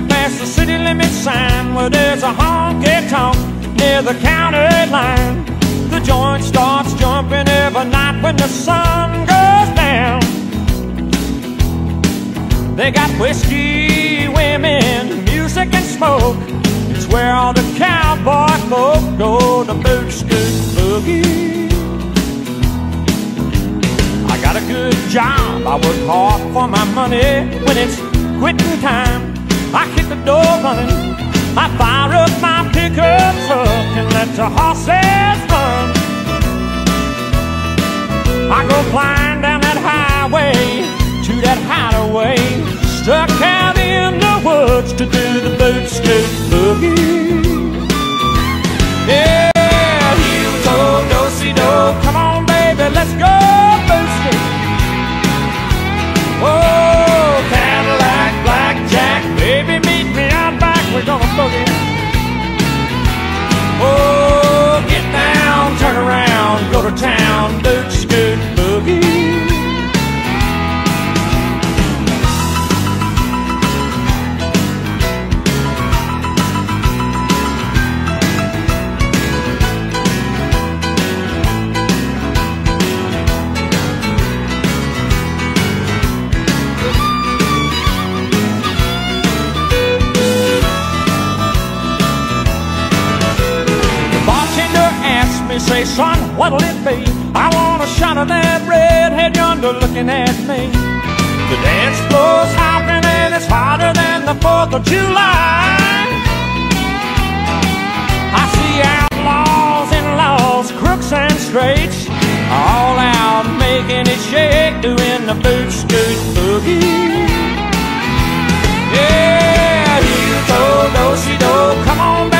me past the city limit sign where there's a honky tonk near the county line. The joint starts jumping every night when the sun goes down. They got whiskey, women, music, and smoke. It's where all the cowboy folk go to boot scoot boogie. I got a good job, I work hard for my money. When it's quitting time, I hit the door running. I fire up my pickup truck and let the horses run. I go flying down that highway to that hideaway, stuck out in the woods to do the boot scoot boogie. Yeah, heel toe, do si do, come on, baby, let's go Oh, get down, turn around, go to town, boot what'll it be? I want a shot of that redhead yonder looking at me. The dance floor's hopping and it's hotter than the 4th of July. I see outlaws and laws, crooks and straights, all out making it shake, doing the boot scoot boogie. Yeah, heel toe, do si do, come on, baby,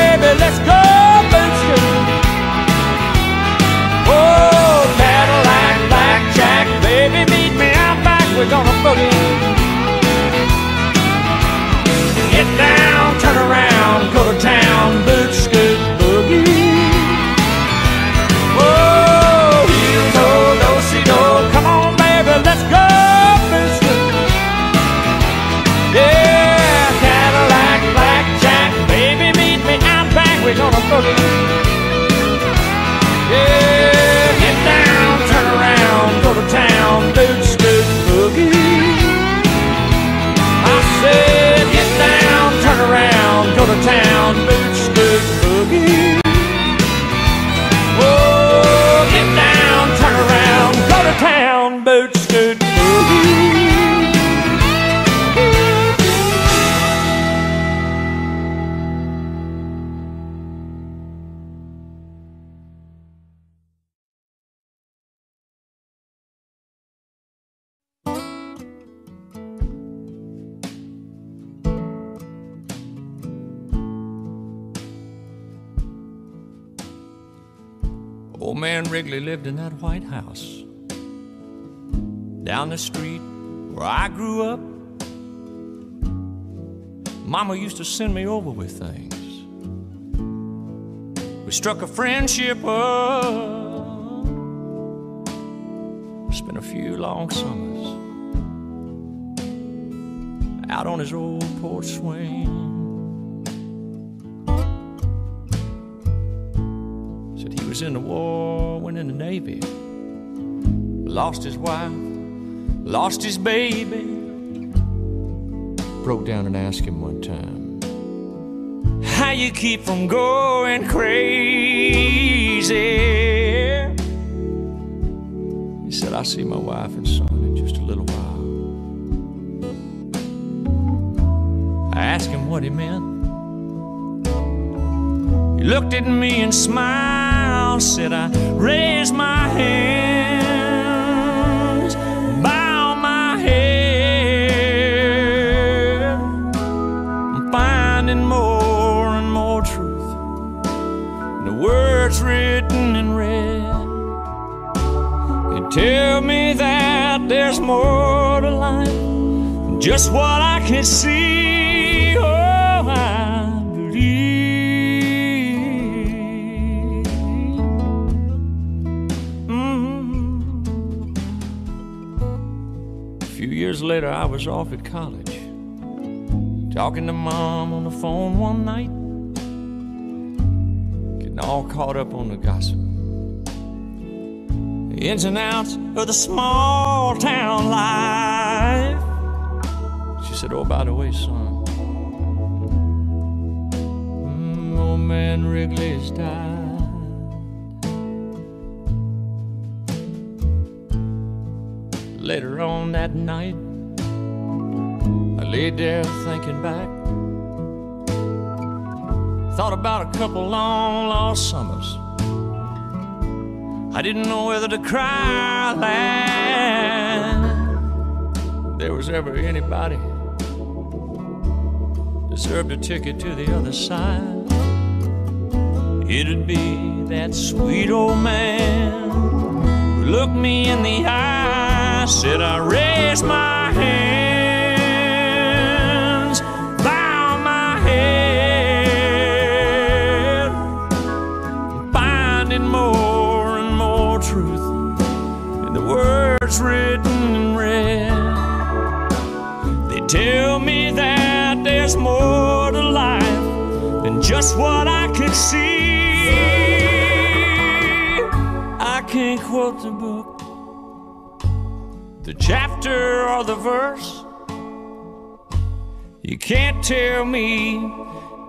Old man Wrigley lived in that White House down the street where I grew up. Mama used to send me over with things. We struck a friendship up. Spent a few long summers out on his old porch swing. Was in the war, went in the Navy, lost his wife, lost his baby. Broke down and asked him one time, How you keep from going crazy? He said, I see my wife and son in just a little while. I asked him what he meant. He looked at me and smiled, said, I raise my hands, bow my head. I'm finding more and more truth in the words written in red. They tell me that there's more to life than just what I can see. Later, I was off at college Talking to mom on the phone one night, getting all caught up on the gossip. The ins and outs of the small town life. She said, Oh, by the way, son, mm, old man Wrigley's died. Later on that night, laid there thinking back. Thought about a couple long lost summers. I didn't know whether to cry or laugh. There was ever anybody deserved a ticket to the other side. It'd be that sweet old man who looked me in the eye said I raise my hands, written in red. They tell me that there's more to life than just what I can see. I can't quote the book the chapter or the verse. You can't tell me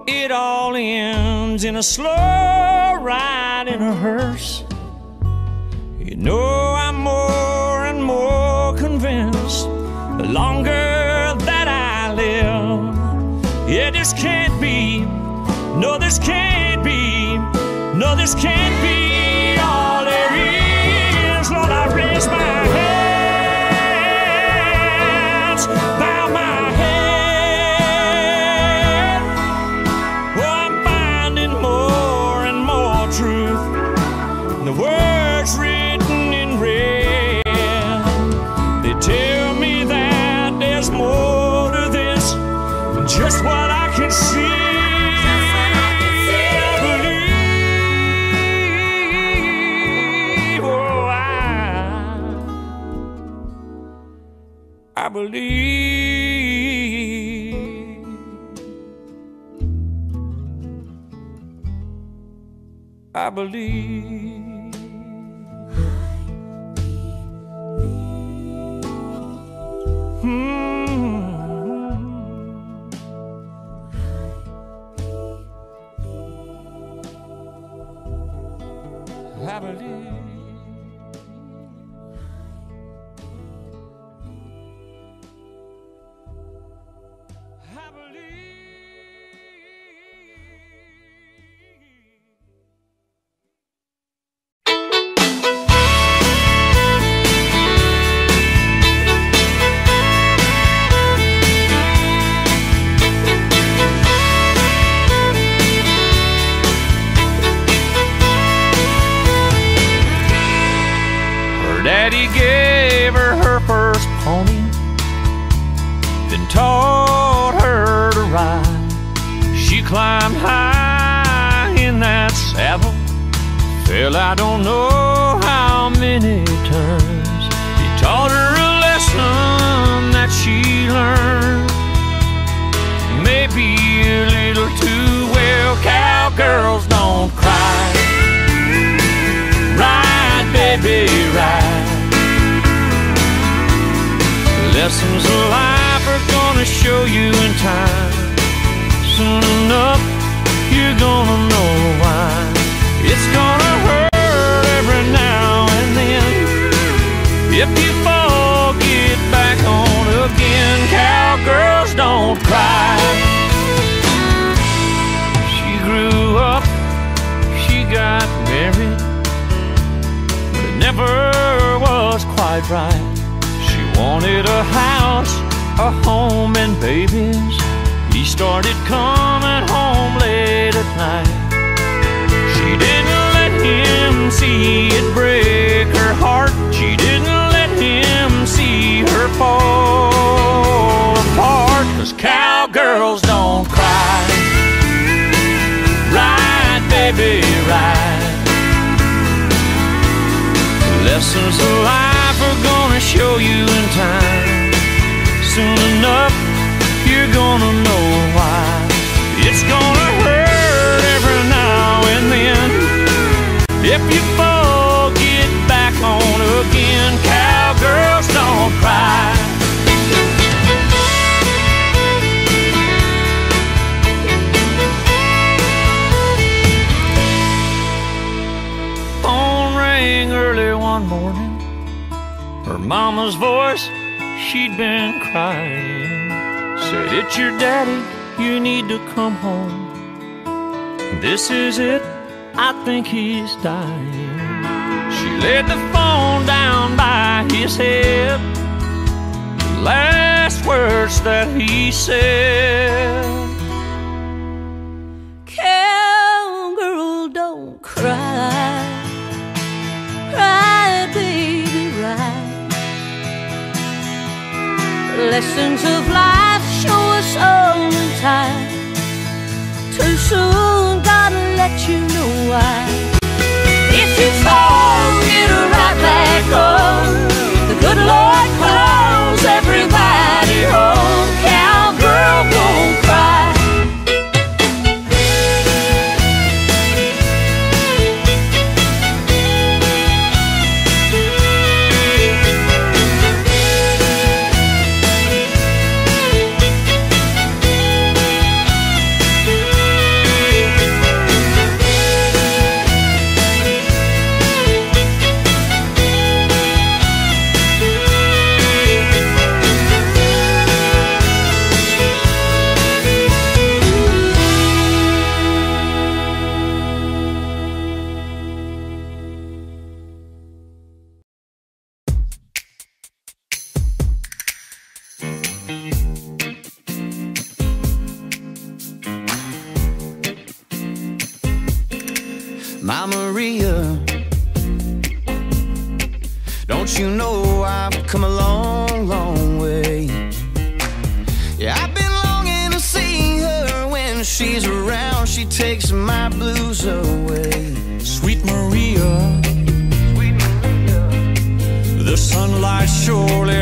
it all ends in a slow ride in a hearse. You know, longer that I live. Yeah, this can't be, no, this can't be, no, this can't be all there is. Lord, I raise my hand. Believe. I believe. It's your daddy, you need to come home. This is it, I think he's dying. She laid the phone down by his head. Last words that he said. Cowgirl, don't cry. Cry, baby, right. Lessons of life Too soon, gotta let you know why. If you fall, get right back. The good Lord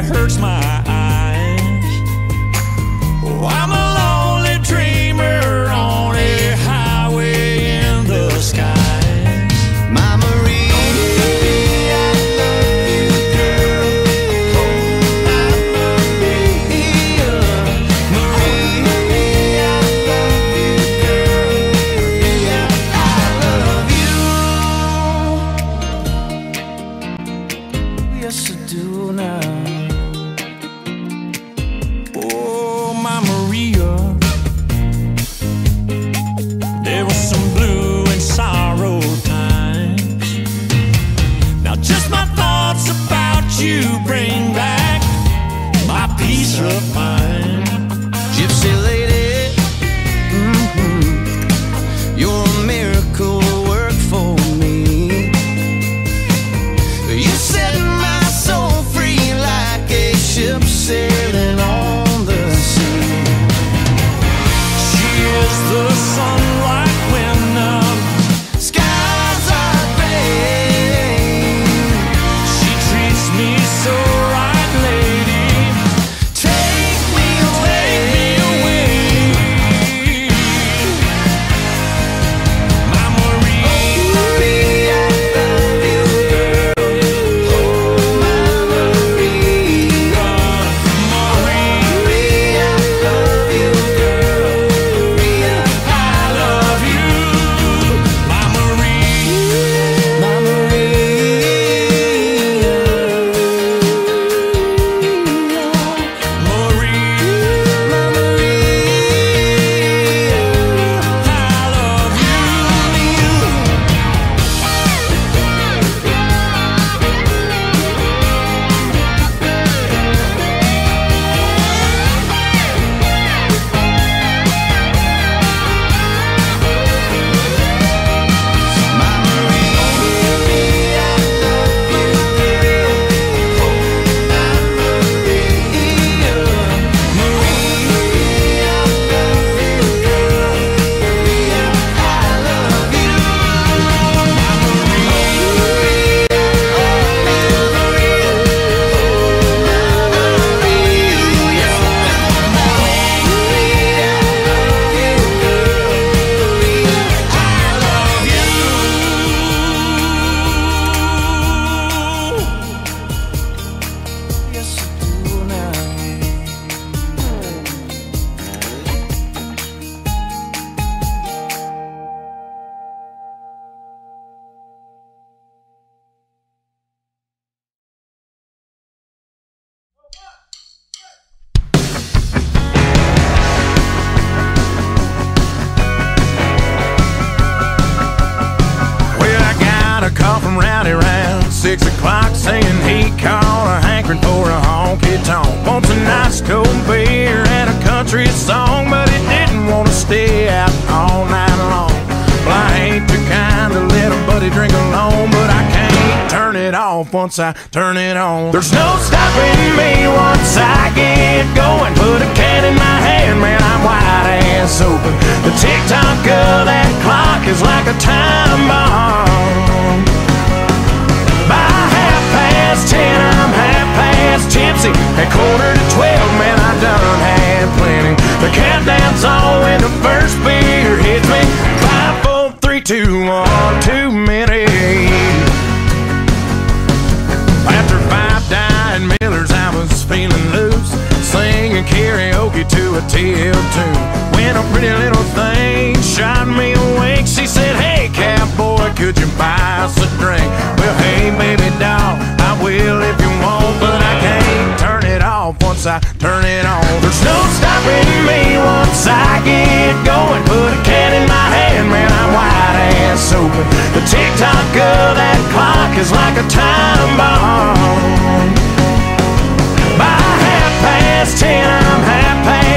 hurts my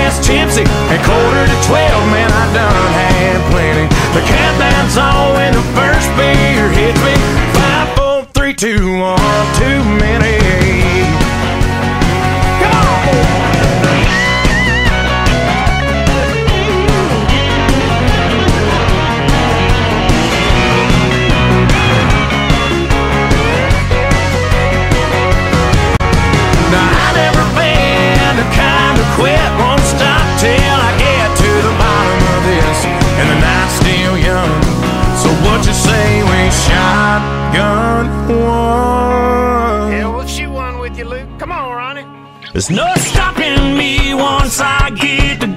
past Gypsy and quarter to twelve. Man, I done had plenty. The countdown's on when the first beer hits me. Five, four, three, two, one, two minutes. say we shotgun one. Yeah, we'll shoot one with you, Luke. Come on, Ronnie. There's no stopping me once I get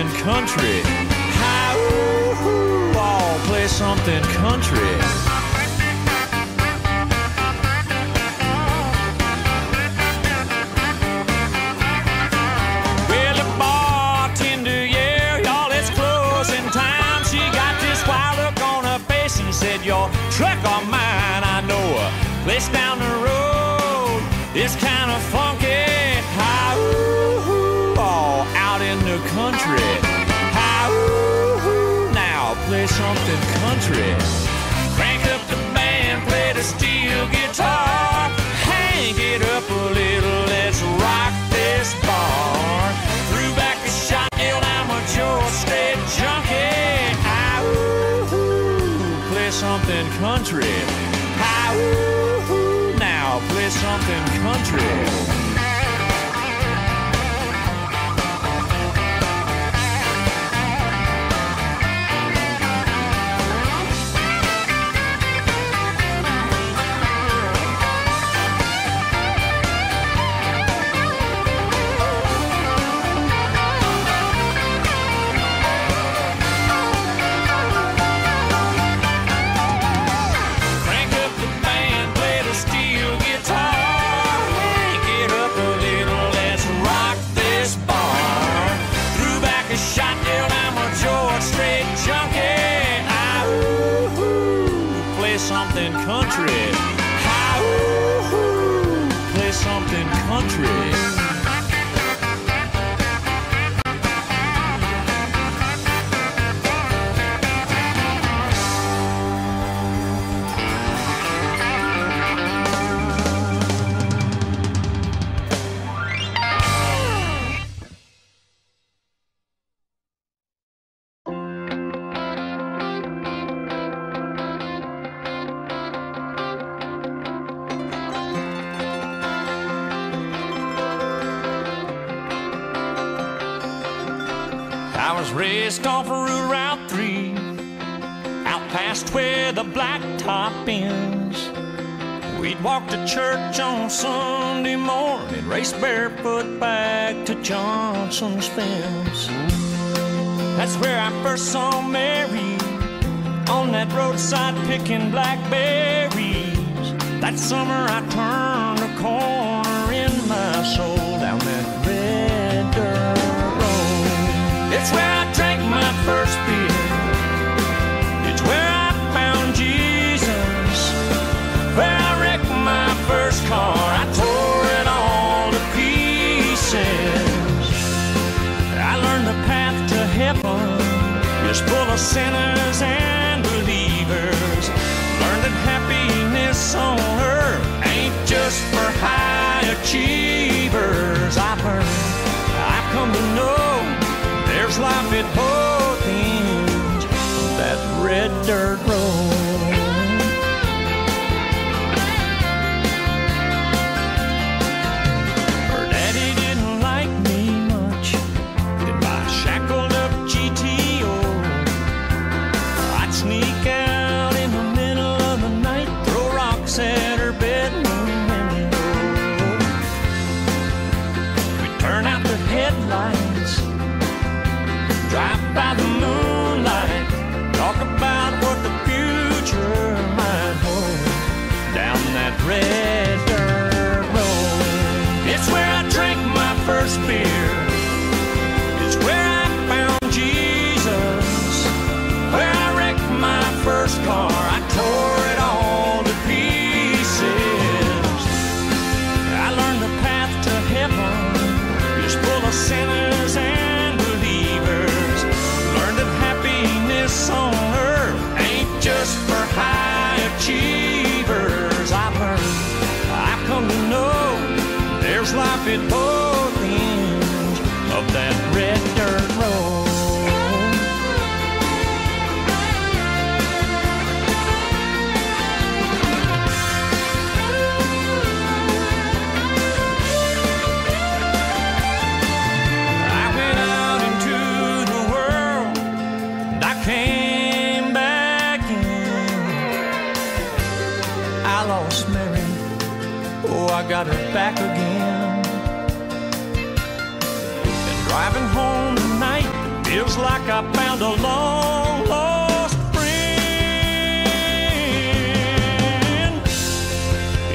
something country. Hi, ooh, ooh, play something country. something country. picking blackberries. That summer I turned a corner in my soul down that red dirt road. It's where I drank my first beer. It's where I found Jesus. Where I wrecked my first car. I tore it all to pieces. I learned the path to heaven is full of sinners and stress on her ain't just for high achievers. I've learned, I've come to know there's life at both ends. That red dirt back again. And driving home tonight feels like I found a long lost friend.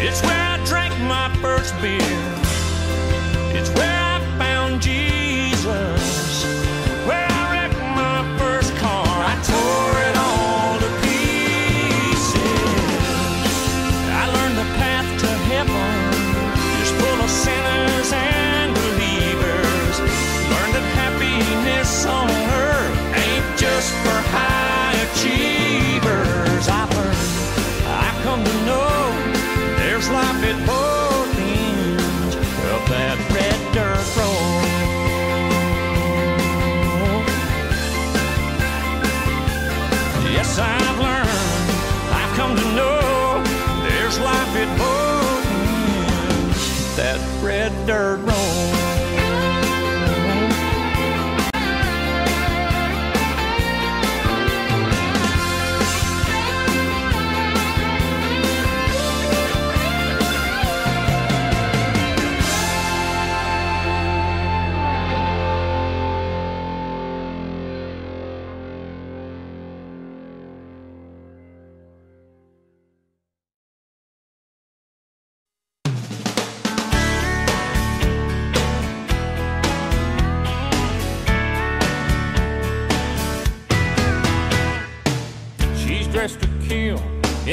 It's where I drank my first beer.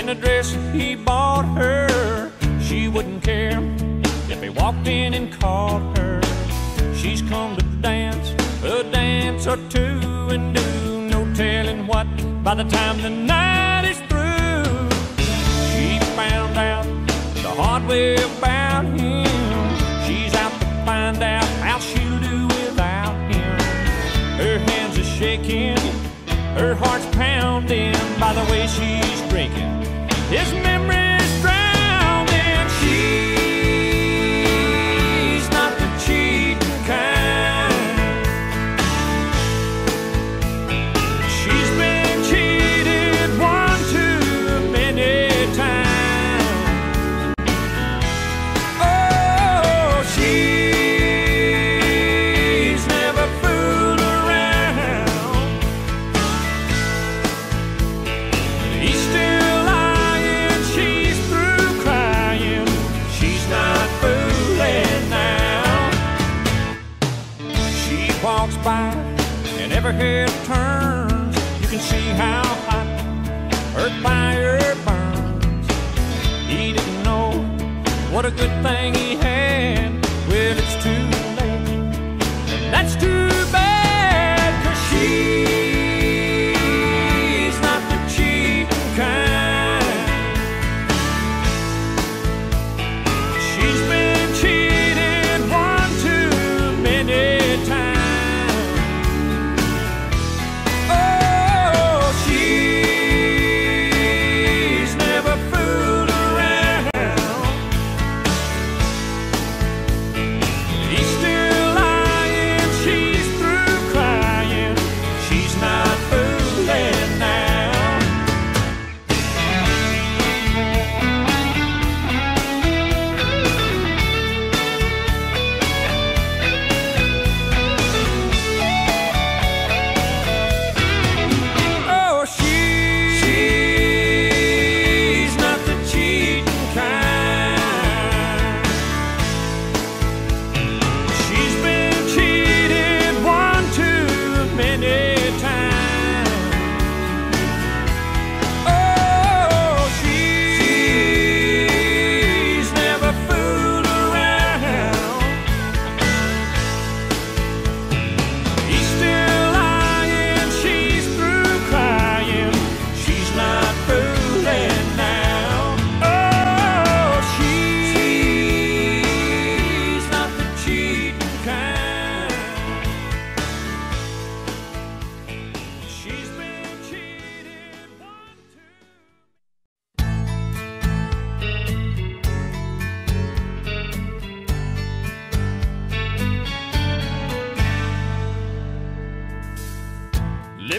In a dress he bought her. She wouldn't care if he walked in and caught her. She's come to dance a dance or two and do no telling what by the time the night is through. She found out the hard way about him. She's out to find out how she'll do without him. Her hands are shaking, her heart's pounding by the way she's drinking. His memories what a good thing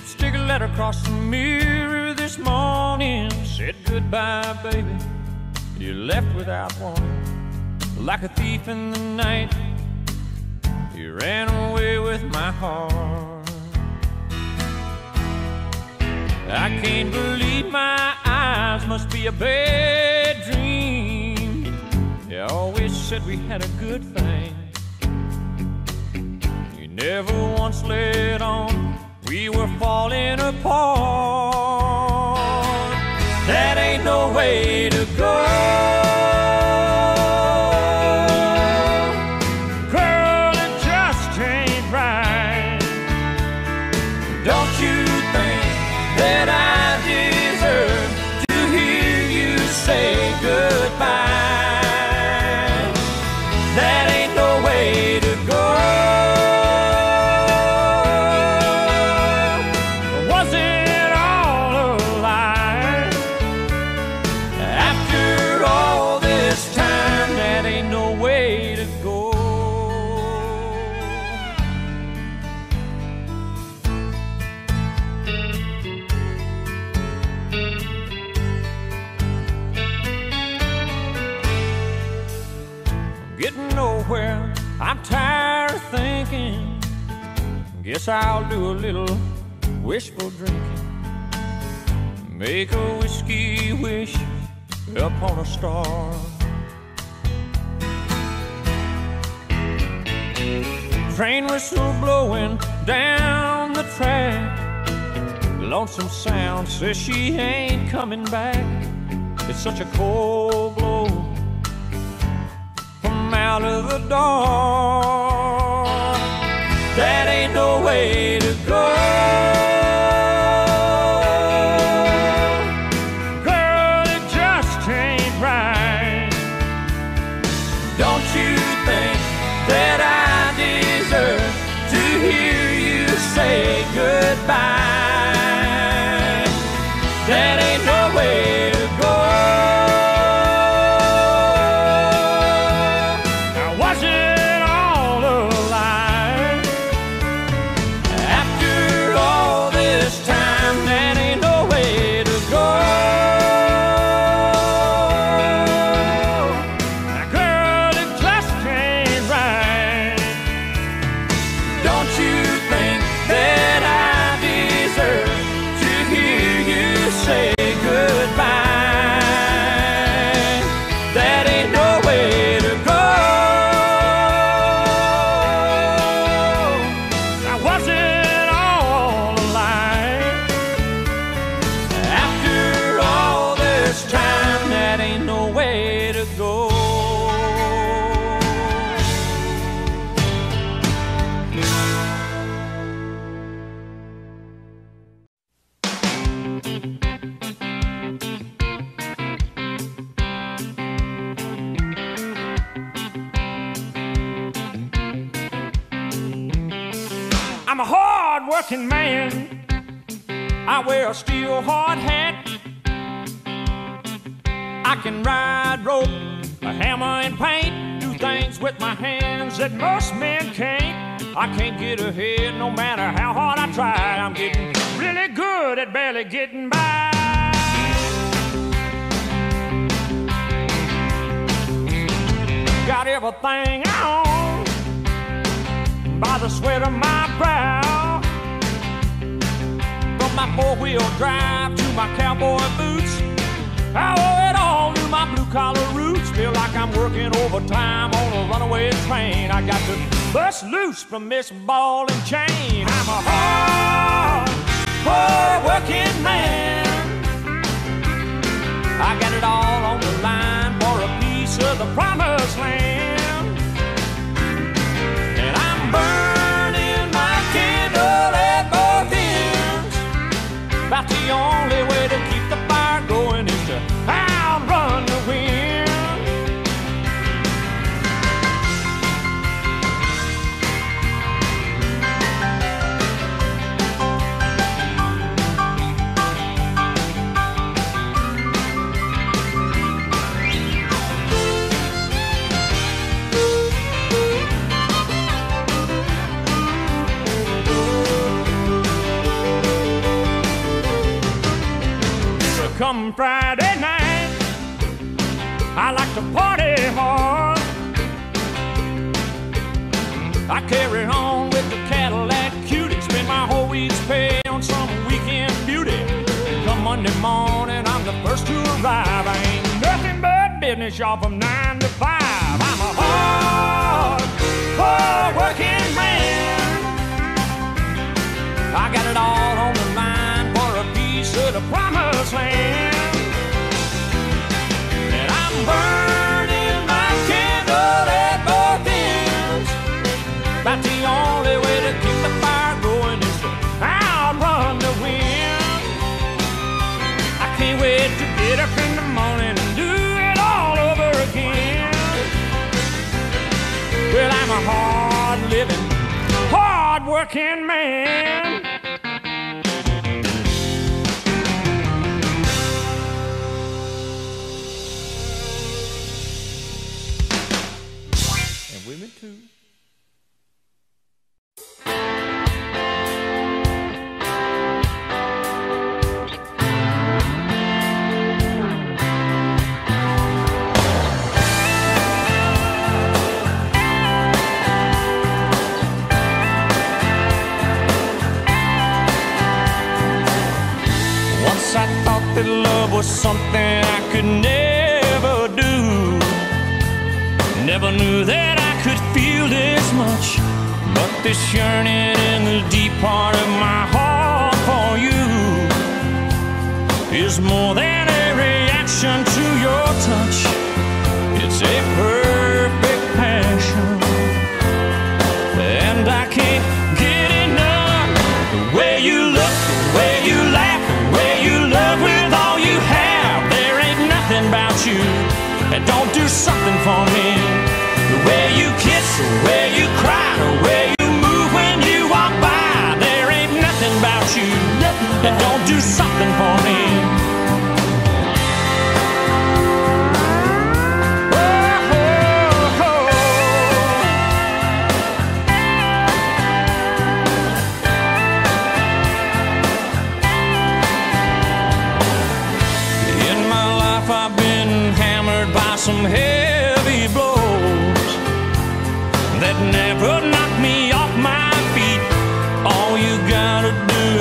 Lipstick letter across the mirror this morning said goodbye, baby. You left without warning, like a thief in the night. You ran away with my heart. I can't believe my eyes must be a bad dream. You always said we had a good thing. You never once let on we were falling apart. That ain't no way to go. I'll do a little wishful drinking. Make a whiskey wish upon a star. Train whistle blowing down the track. Lonesome sound says she ain't coming back. It's such a cold blow from out of the dark. That ain't no way to go. Girl, it just ain't right. Don't you think that I deserve to hear you say goodbye? I'm a hard working man. I wear a steel hard hat. I can ride rope, a hammer and paint, do things with my hands that most men can't. I can't get ahead no matter how hard I try. I'm getting really good at barely getting by. Got everything I own by the sweat of my brow. From my four wheel drive to my cowboy boots, I owe it all to my blue collar roots. Feel like I'm working overtime on a runaway train. I got to bust loose from this ball and chain. I'm a hard, hard working man. I got it all on the line for a piece of the promised land. Burning my candle at both ends. About the only way come Friday night, I like to party hard. I carry on with the Cadillac cutie, spend my whole week's pay on some weekend beauty. Come Monday morning, I'm the first to arrive. I ain't nothing but business, y'all, from nine to five. I'm a hard, hard working man. I got it all on the of the promised land. And I'm burning my candle at both ends. The only way to keep the fire going is to outrun the wind. I can't wait to get up in the morning and do it all over again. Well, I'm a hard living, hard working man. Women too. Once I thought that love was something I could never do. Never knew that much. But this yearning in the deep part of my heart for you is more than a reaction to your touch. It's a perfect passion. And I can't get enough. The way you look, the way you laugh, the way you love with all you have. There ain't nothing about you that don't do something for me. The way you kiss, the way don't do something for me.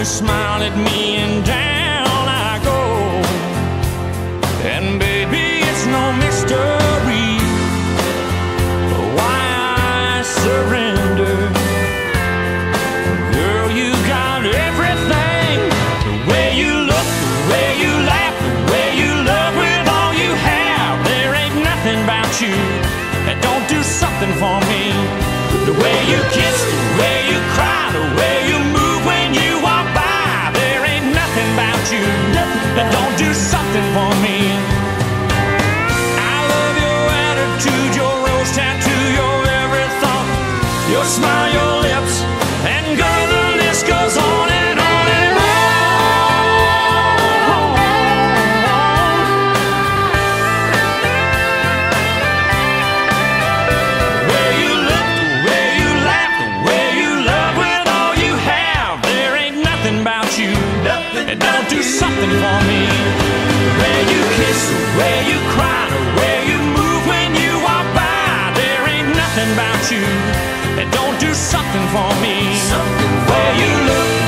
Smile at me, and down don't do something for me. Something for me. Way you kiss, way you cry, way you move when you walk by. There ain't nothing about you that don't do something for me. The way you look,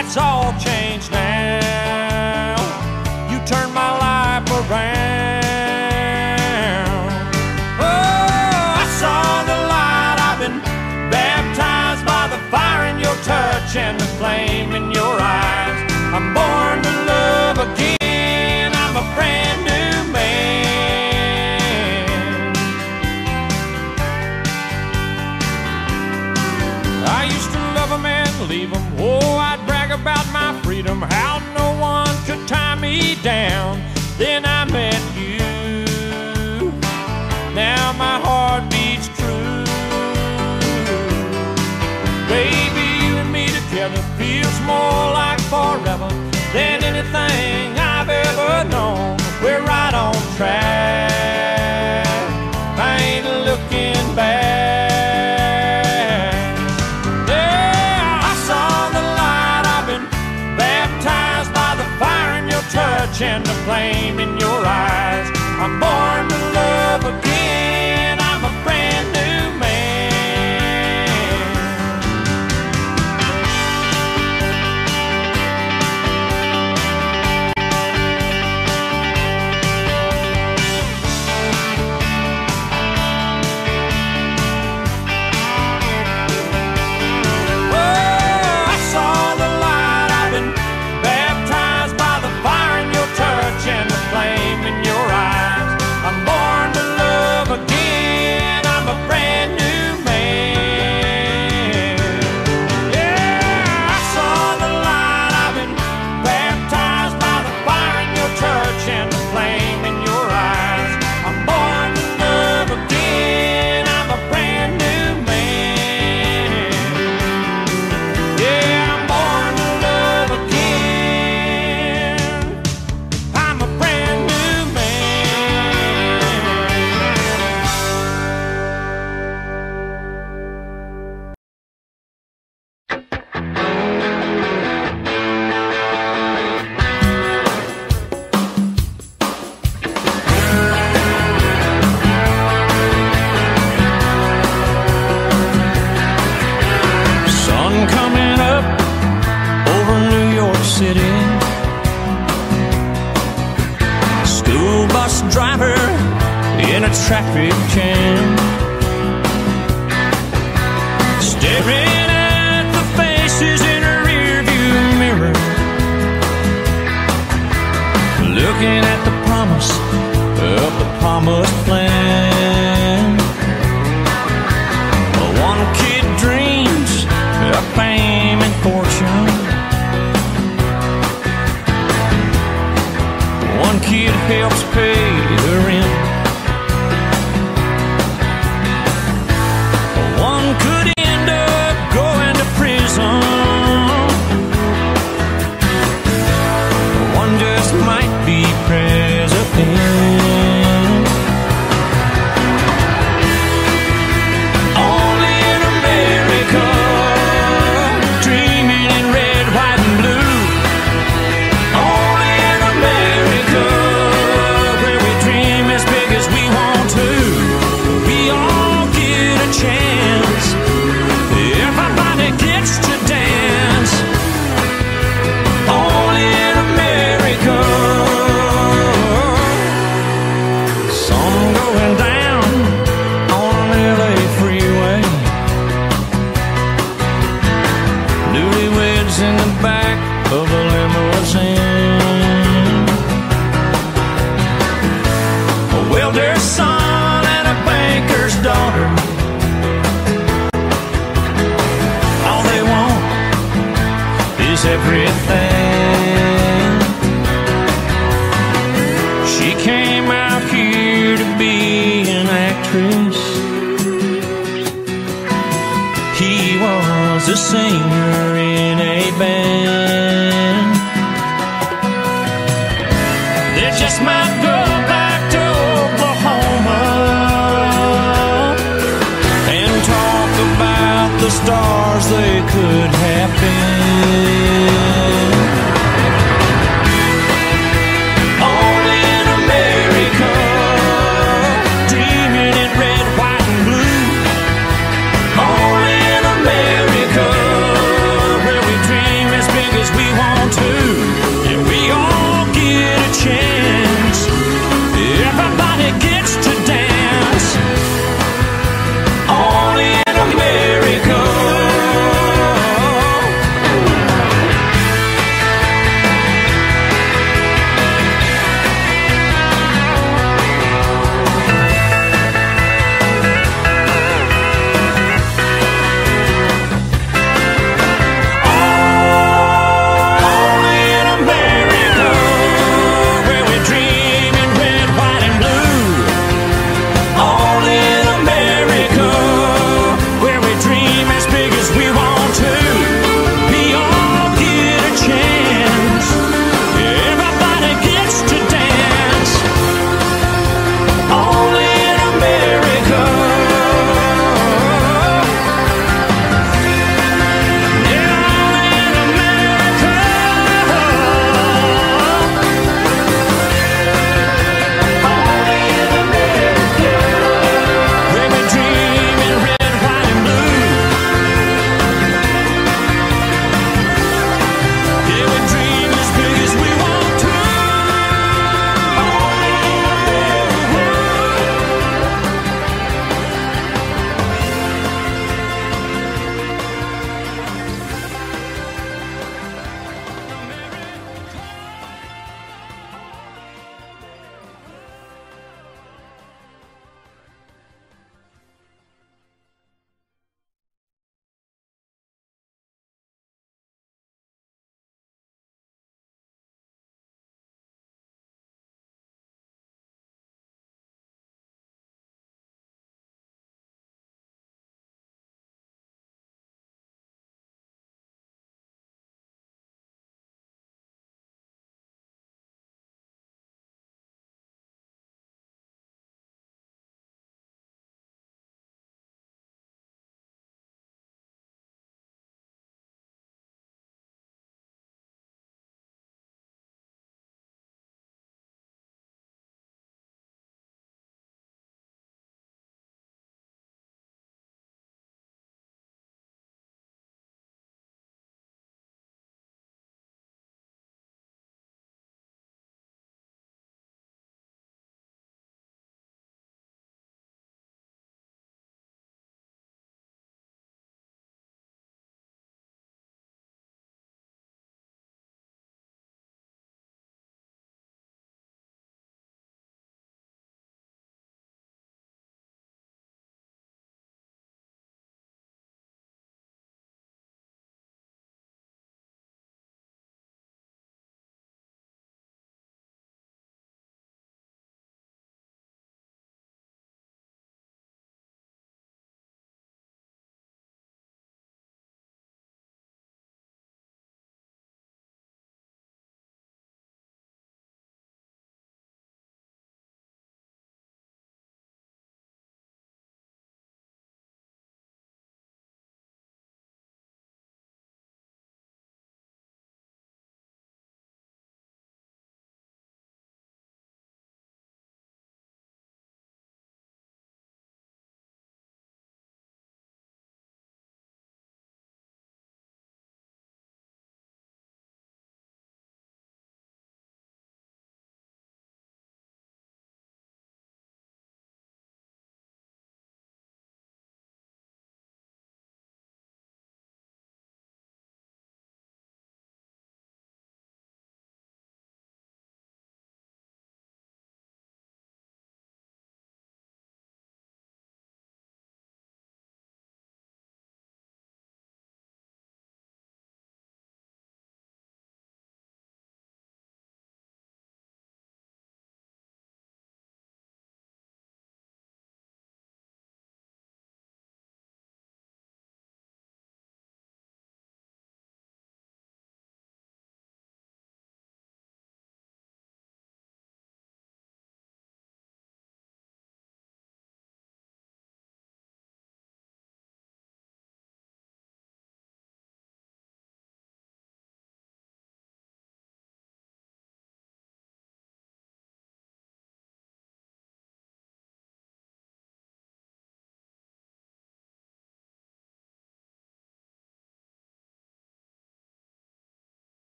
That's all changed now. You turned my life around. Oh, I saw the light. I've been baptized by the fire in your touch and the flame in your. track. I ain't looking back. Yeah, I saw the light. I've been baptized by the fire in your touch and the flame